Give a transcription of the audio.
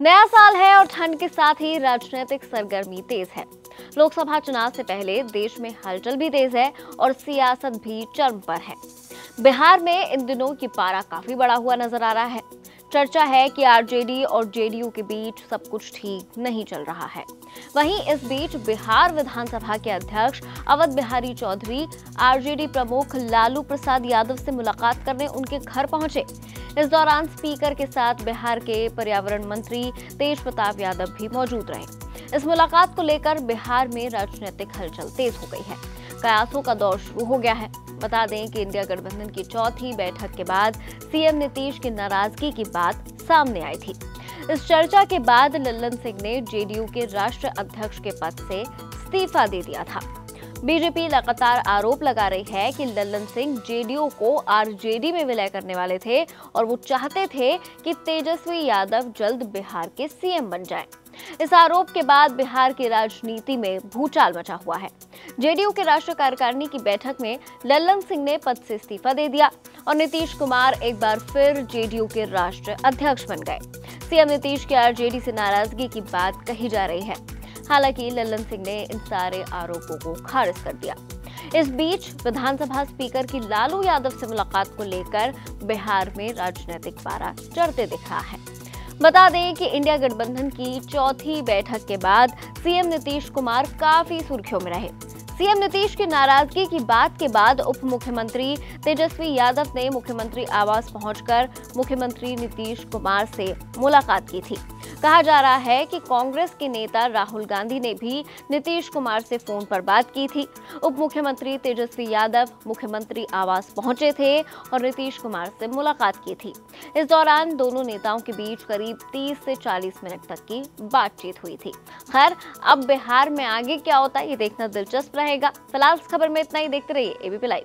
नया साल है और ठंड के साथ ही राजनीतिक सरगर्मी तेज है। लोकसभा चुनाव से पहले देश में हलचल भी तेज है और सियासत भी चरम पर है। बिहार में इन दिनों की पारा काफ़ी बड़ा हुआ नज़र आ रहा है। चर्चा है कि आरजेडी और जेडीयू के बीच सब कुछ ठीक नहीं चल रहा है। वहीं इस बीच बिहार विधानसभा के अध्यक्ष अवध बिहारी चौधरी, आरजेडी प्रमुख लालू प्रसाद यादव से मुलाकात करने उनके घर पहुँचे। इस दौरान स्पीकर के साथ बिहार के पर्यावरण मंत्री तेज प्रताप यादव भी मौजूद रहे। इस मुलाकात को लेकर बिहार में राजनीतिक हलचल तेज हो गई है। कयासों का दौर शुरू हो गया है। बता दें कि इंडिया गठबंधन की चौथी बैठक के बाद सीएम नीतीश की नाराज़गी की बात सामने आई थी। इस चर्चा के बाद लल्लन सिंह ने जेडीयू के राष्ट्रीय अध्यक्ष के पद से इस्तीफा दे दिया था। बीजेपी लगातार आरोप लगा रही है कि लल्लन सिंह जेडीयू को आरजेडी में विलय करने वाले थे और वो चाहते थे कि तेजस्वी यादव जल्द बिहार के सीएम बन जाएँ। इस आरोप के बाद बिहार की राजनीति में भूचाल मचा हुआ है। जेडीयू के राष्ट्रीय कार्यकारिणी की बैठक में लल्लन सिंह ने पद से इस्तीफा दे दिया और नीतीश कुमार एक बार फिर जेडीयू के राष्ट्रीय अध्यक्ष बन गए। सीएम नीतीश की आरजेडी से नाराज़गी की बात कही जा रही है। हालाँकि लल्लन सिंह ने इन सारे आरोपों को खारिज कर दिया। इस बीच विधानसभा स्पीकर की लालू यादव से मुलाकात को लेकर बिहार में राजनीतिक पारा चढ़ते दिख है। बता दें कि इंडिया गठबंधन की चौथी बैठक के बाद सीएम नीतीश कुमार काफ़ी सुर्खियों में रहे। सीएम नीतीश की नाराज़गी की बात के बाद उप मुख्यमंत्री तेजस्वी यादव ने मुख्यमंत्री आवास पहुंचकर मुख्यमंत्री नीतीश कुमार से मुलाकात की थी। कहा जा रहा है कि कांग्रेस के नेता राहुल गांधी ने भी नीतीश कुमार से फ़ोन पर बात की थी। उप मुख्यमंत्री तेजस्वी यादव, मुख्यमंत्री आवास पहुँचे थे और नीतीश कुमार से मुलाकात की थी। इस दौरान दोनों नेताओं के बीच करीब 30 से 40 मिनट तक की बातचीत हुई थी। खैर, अब बिहार में आगे क्या होता है, ये देखना दिलचस्प रहेगा। फ़िलहाल इस खबर में इतना ही, देखते रहिए एबीपी लाइव